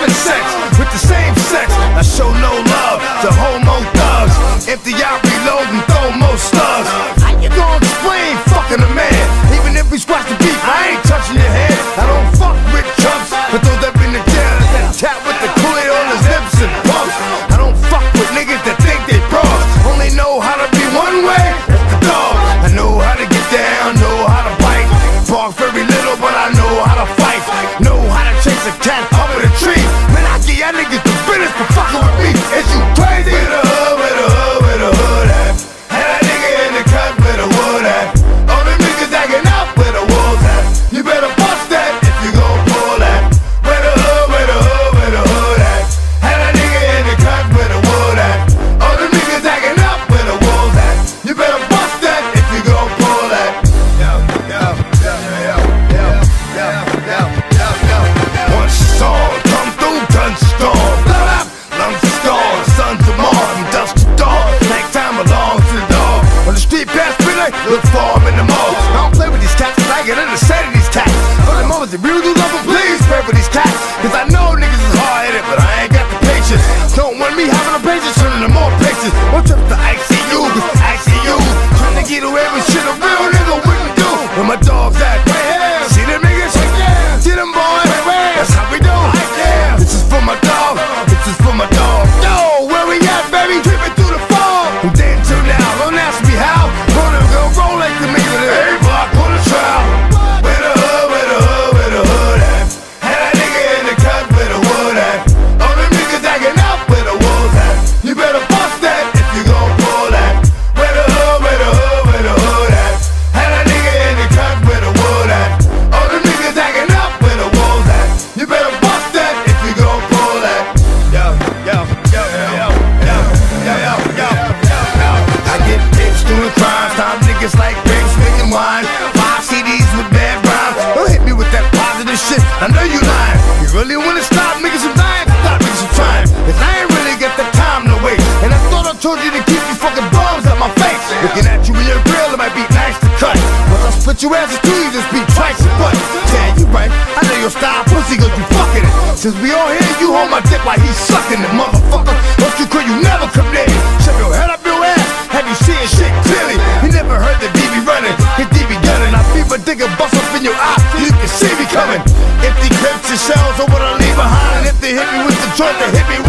having sex with the same sex. I show no love to homo thugs. Empty out, reload, and throw most thugs. How you gonna explain fucking a man? Even if we squash the beef, I ain't touching your head. I don't fuck with chumps, but those that in the jail, that cat with the coolie on his lips and pumps. I don't fuck with niggas Cause I told you to keep these fucking bombs out my face. Looking at you in your grill, it might be nice to cut. But I'll split your ass in two, you just be twice as much Yeah, you right, I know your style pussy cause you fucking it. Since we all here, you hold my dick while he's sucking it, motherfucker. Don't you could you never come near. Shove your head up your ass, have you seen shit clearly? You never heard the DB running, his DB gunning. I feel my dick and bust up in your eye, you can see me coming. Empty clips and shells are what I leave behind. And if they hit me with the joint, they hit me